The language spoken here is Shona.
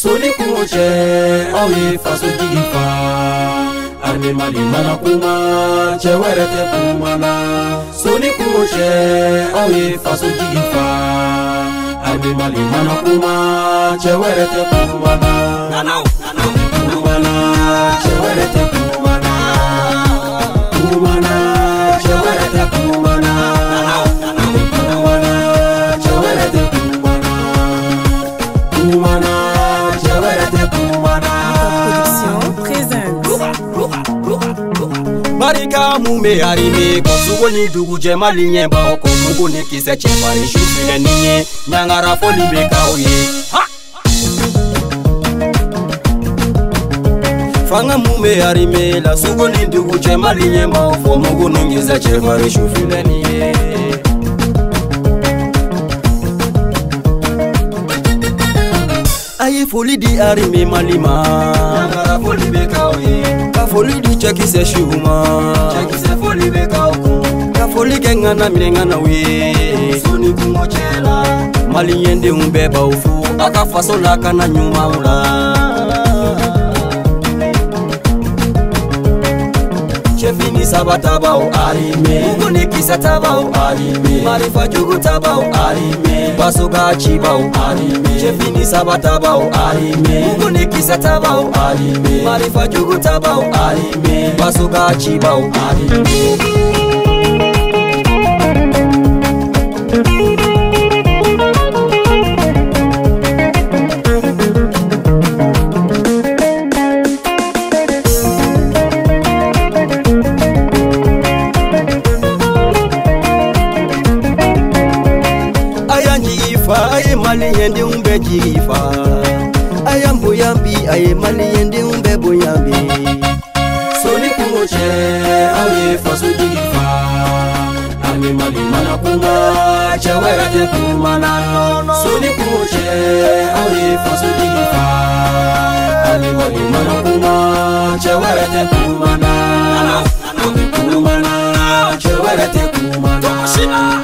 soni kungo cɛ aw ye faso fa arme mana kuma cɛ wɛrɛ tɛ kuma na soni kungo cɛ aw ye faso fa arme mana kuma cɛ wɛrɛ tɛ kuma na kuma na cɛ wɛrɛ tɛ kuma na kuma na cɛ wɛrɛ tɛ kuma na. woman ka mume harime kosuko ni dugu jema linye baoko mugu ni kise chepari shufile ninye nyangarafo libe kauye fanga mume harime la suko ni dugu jema linye baoko mugu ni kise chepari shufile ninye aye foli di harime malima nyangarafo libe kauye ka foli di chakise shuma ngana mire ngana wi suni kumochela mali yende umbeba ufu akafaso laka na nyuma ula chefini sabataba u alime kuni kisa taba u alime marifa jugu taba u alime basuka chiba u alime chefini sabataba u alime kuni kisa taba u alime marifa jugu taba u alime basuka chiba u alime aye mali yende umbe jifa aya mbuyambi aye mali yende umbe buyambi soni kumoche aye faso jifa ami mali mana kuma chewe rate kuma na no no soni kumoche aye faso jifa ami mali mana kuma chewe rate kuma na no no soni kumoche aye faso jifa ami mali mana kuma chewe rate kuma na no no